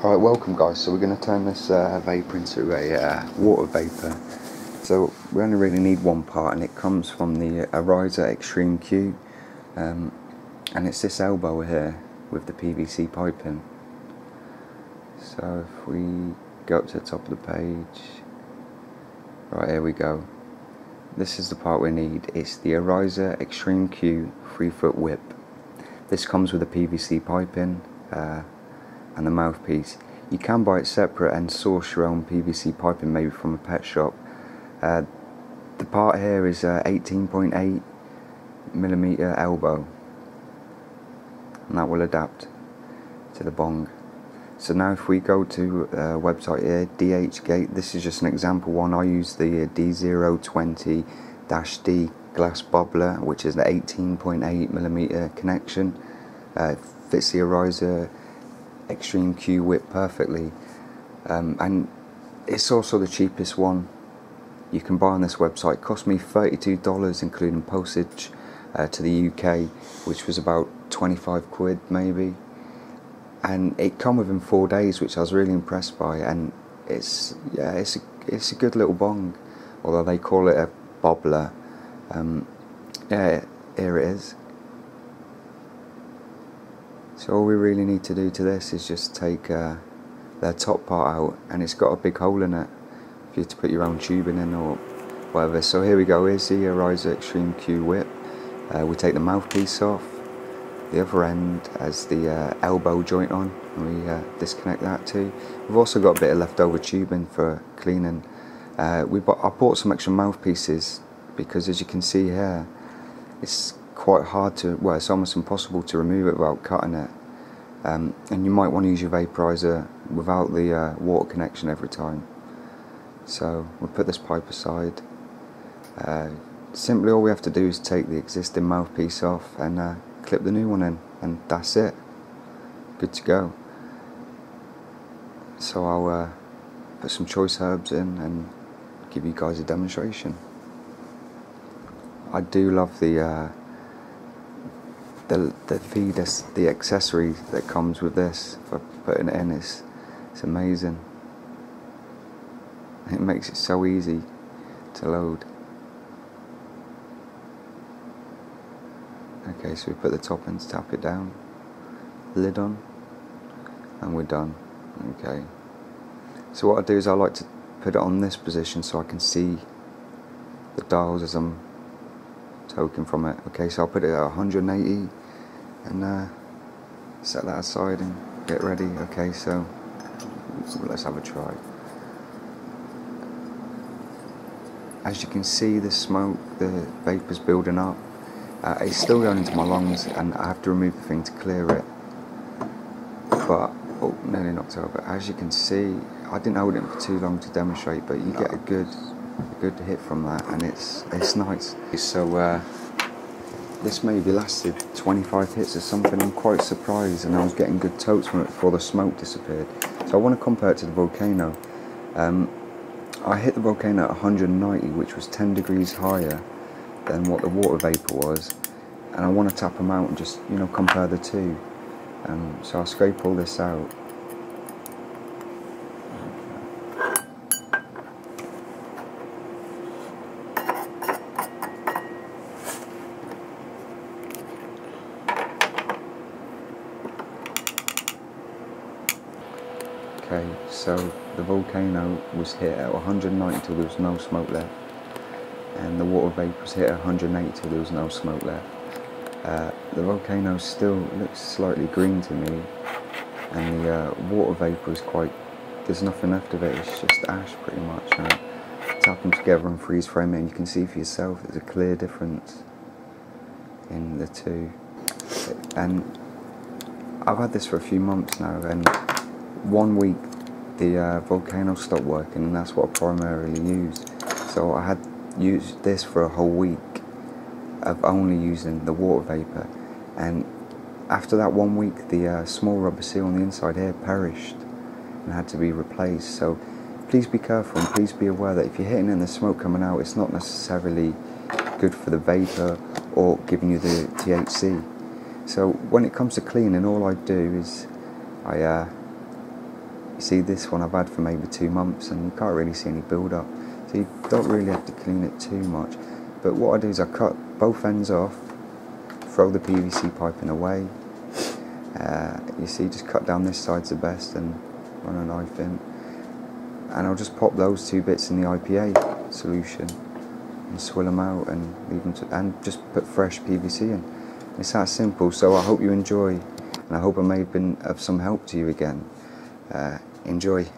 Alright, welcome guys. So we're going to turn this uh, vapour into a uh, water vapour. So we only really need one part and it comes from the Arizer Extreme Q. Um, and it's this elbow here with the PVC piping. So if we go up to the top of the page, right here we go. This is the part we need. It's the Arizer Extreme Q 3 foot whip. This comes with a PVC piping. Uh, and the mouthpiece. You can buy it separate and source your own PVC piping maybe from a pet shop. Uh, the part here is 18.8 uh, millimeter elbow and that will adapt to the bong. So now if we go to uh, website here, DHgate, this is just an example one. I use the uh, D020-D glass bobbler, which is an 18.8 millimeter connection. Uh, fits the Arizer Extreme Q whip perfectly. Um, and it's also the cheapest one you can buy on this website. It cost me $32 including postage uh, to the UK, which was about 25 quid maybe. And it come within four days, which I was really impressed by. And it's yeah, it's a, it's a good little bong, although they call it a bobbler. Um, yeah, here it is. So all we really need to do to this is just take uh, their top part out and it's got a big hole in it for you to put your own tubing in or whatever. So here we go, here's the Arizer Extreme Q whip. Uh, we take the mouthpiece off, the other end has the uh, elbow joint on and we uh, disconnect that too. We've also got a bit of leftover tubing for cleaning. Uh, we bought, I bought some extra mouthpieces because as you can see here it's quite hard to, well, it's almost impossible to remove it without cutting it. Um, and you might want to use your vaporizer without the uh, water connection every time. So we'll put this pipe aside. Uh, simply all we have to do is take the existing mouthpiece off and uh, clip the new one in and that's it. Good to go. So I'll uh, put some choice herbs in and give you guys a demonstration. I do love the uh, the the feed us the accessory that comes with this for putting it in is it's amazing. It makes it so easy to load. Okay, so we put the top in, tap it down, lid on, and we're done. Okay. So what I do is I like to put it on this position so I can see the dials as I'm token from it. Okay, so I'll put it at 180 and uh, set that aside and get ready. Okay, so let's have a try. As you can see, the smoke, the vapor's building up. Uh, it's still going into my lungs, and I have to remove the thing to clear it. But oh, nearly knocked over. But as you can see, I didn't hold it for too long to demonstrate, but you get a good good hit from that, and it's it's nice. So uh, this maybe lasted 25 hits or something. I'm quite surprised, and I was getting good totes from it before the smoke disappeared. So I want to compare it to the volcano. Um, I hit the volcano at 190, which was 10 degrees higher than what the water vapor was, and I want to tap them out and just you know compare the two. Um, so I'll scrape all this out. Okay, so the volcano was hit at 190 till there was no smoke left, and the water vapor was hit at 180 till there was no smoke left. Uh, the volcano still looks slightly green to me, and the uh, water vapor is quite. There's nothing left of it. It's just ash, pretty much. Uh, tap them together and freeze frame it, and you can see for yourself. There's a clear difference in the two, and I've had this for a few months now, and one week the uh, volcano stopped working and that's what I primarily used so I had used this for a whole week of only using the water vapor. And after that one week the uh, small rubber seal on the inside here perished and had to be replaced. So please be careful and please be aware that if you're hitting in the smoke coming out it's not necessarily good for the vapor or giving you the THC so when it comes to cleaning all I do is I uh, You see this one I've had for maybe two months and you can't really see any build up. So you don't really have to clean it too much. But what I do is I cut both ends off, throw the PVC piping away. Uh, you see, just cut down this side's the best and run a knife in. And I'll just pop those two bits in the IPA solution and swill them out and leave them to, and just put fresh PVC in. It's that simple. So I hope you enjoy, and I hope I may have been of some help to you again. Uh, enjoy.